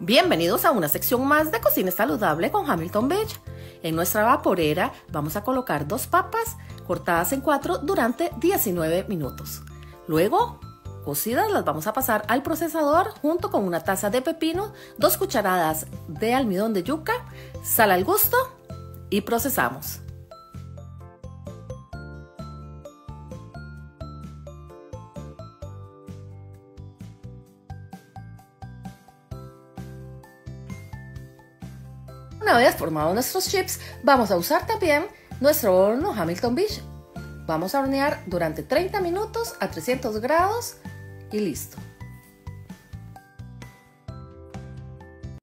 Bienvenidos a una sección más de cocina saludable con Hamilton Beach. En nuestra vaporera vamos a colocar dos papas cortadas en cuatro durante 19 minutos. Luego, cocidas las vamos a pasar al procesador junto con una taza de pepino, dos cucharadas de almidón de yuca, sal al gusto y procesamos. Una vez formados nuestros chips, vamos a usar también nuestro horno Hamilton Beach. Vamos a hornear durante 30 minutos a 300 grados y listo.